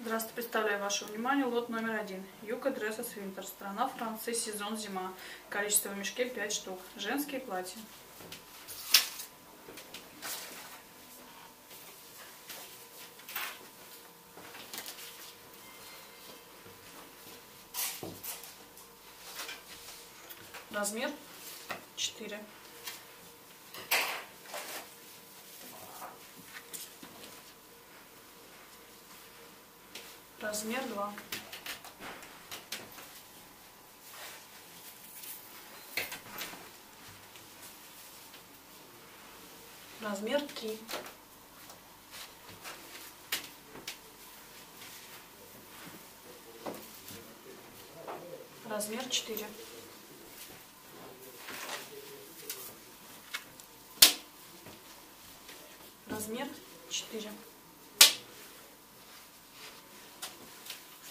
Здравствуйте, представляю вашему вниманию лот номер один. Юка Дрессес Винтер. Страна Франции, сезон зима. Количество в мешке 5 штук. Женские платья. Размер 4. Размер 2. Размер 3. Размер 4. Размер 4.